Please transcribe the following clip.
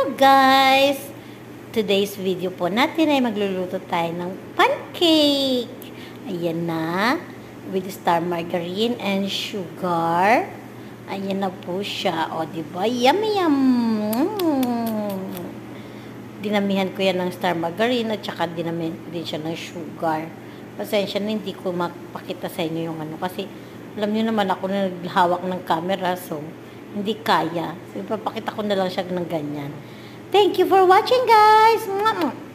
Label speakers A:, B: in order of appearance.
A: Hello guys! Today's video po natin ay magluluto tayo ng pancake. Ayan na. With star margarine and sugar. Ayan na po siya. O, diba? Yummy yum! Mm. Dinamihan ko yan ng star margarine at saka dinamihan din siya ng sugar. Pasensya na hindi ko mapakita sa inyo yung ano. Kasi alam niyo naman ako na naghawak ng camera. So, hindi kaya. So, ipapakita ko na lang siya ng ganyan. Thank you for watching, guys!